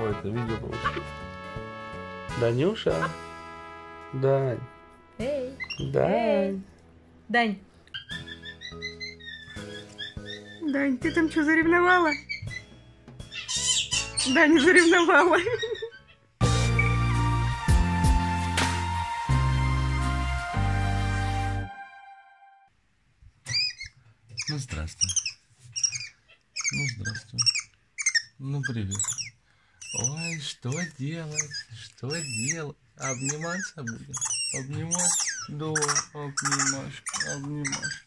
Ой, это видео получилось. Данюша. Дань. Эй, Дань. Дань, Дань, ты там что, заревновала? Да, не заревновала. Ну, здравствуй. Ну, здравствуй. Ну, привет. Ой, что делать? Что делать? Обниматься будем? Обнимать? Да, обнимашь, обнимашь.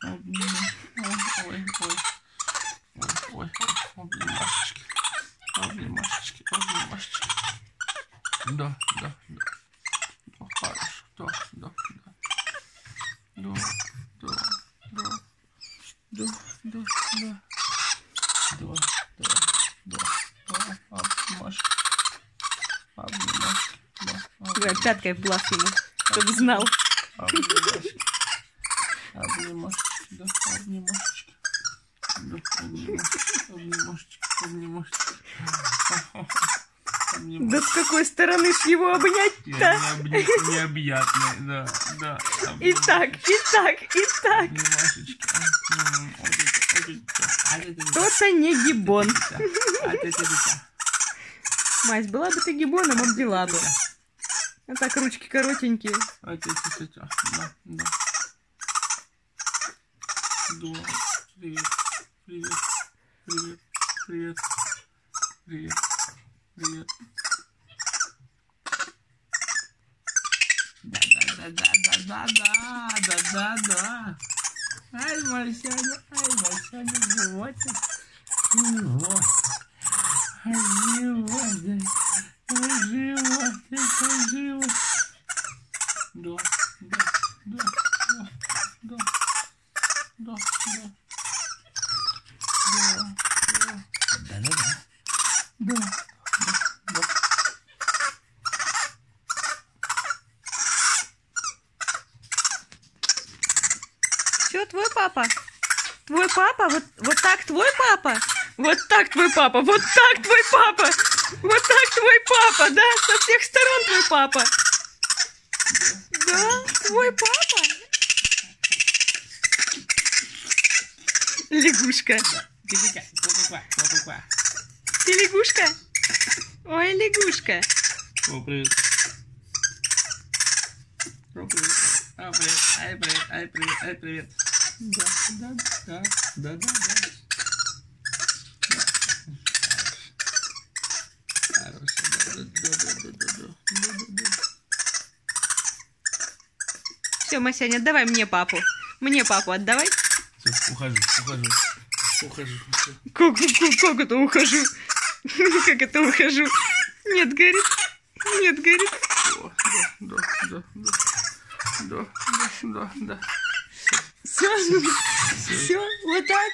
Обнимашь. Ой, ой, ой. Ой, ой, обнимашечки. Обнимашечки, обнимашечки. Да, да, да. Да, хорошо. Да, да, да. Да, да, да. Да, да, да. Да. Да, обнимашки. Обнимашки. Да, Да, пяткой ему, чтобы знал. Обнимашечки, да, обнимашечки. Да, обнимашечки, обнимашечки, обнимашечки. Обнимашечки. Да с какой стороны ж его обнять-то? необъятный, да, да. И так, и так, и так. Кто-то не гибон. А. Мась, была бы ты гибоном, обняла бы. А так ручки коротенькие. А, те, те, те, те. Да, да. Два. Привет. Привет. Привет. Привет. Привет. Привет. Да-да-да-да-да-да-да. Да-да-да. Ай, Марсяня, ай, Марсяня, животик. Вот. Да, да. Да, да. Все, твой папа? Твой папа? Вот, вот так твой папа? Вот так твой папа, вот так твой папа, вот так твой папа, да? Со всех сторон твой папа. Да, твой папа. Лягушка. Ты лягушка? Ой, лягушка. О, привет. О, привет. О, привет. Ай, привет. Ай, привет. Ай, привет. Да, да, да, да, да, да. Все, Масяня, отдавай мне папу. Мне папу отдавай. Ухожу, ухожу. Ухожу. Как, как, как это ухожу? Как это ухожу? Нет, говорит. Нет, говорит. О, Да, да, да, да. Да, да, да. Все, все, вот так.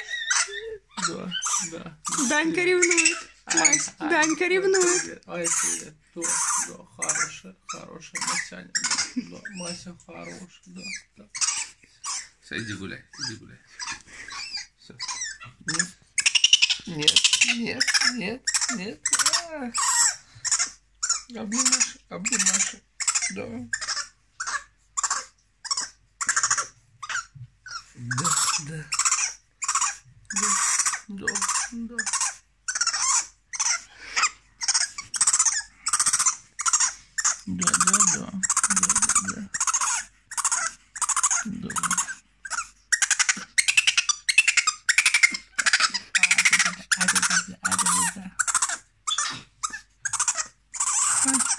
Да, да. Данька ревнует. Мась, Данька ревнует. Ай, привет. Да, да, хорошая, хорошая Масяня. Да, Мася хорошая, да, да. Все, иди гуляй, иди гуляй. Все. Нет, нет, нет, нет, нет. Да. Да, да. Да, да, да. Да, да, да. Да, да, да. Да.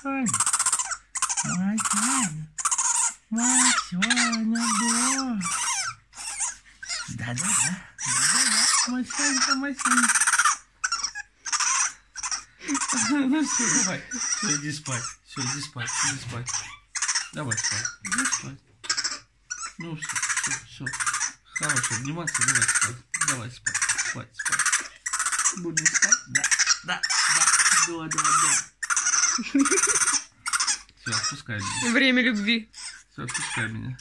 Масяня. Масяня. Масяня, да. Да, да, да. Да, да, да. Масянька, Масянька. Ну все, давай. Все, иди спать. Все, иди спать, иди спать. Давай спать. Иди спать. Ну все, все, все. Хорошо, обниматься, давай спать. Давай спать. Спать, спать. Будем спать? Да, да, да, да, да, да. Все, отпускай меня. Время любви. Все, отпускай меня.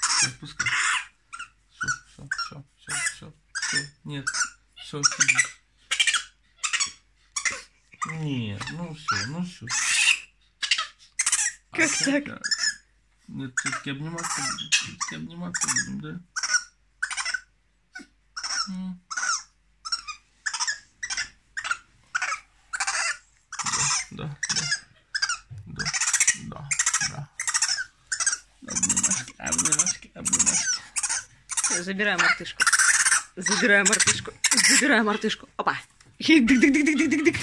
Все, отпускай. Все, все, все, все, все, все. Нет. Все, сиди. Ні, ну все, ну все. Как так? Нет, все-таки обниматься будем. Все-таки обниматься будем, да? М. Да, да, да. Да, да. Обнимашки, обнимашки, обнимашки. Забирай мартышку. Забирай мартышку. Забирай мартышку. Опа. Дык-дык-дык-дык-дык-дык.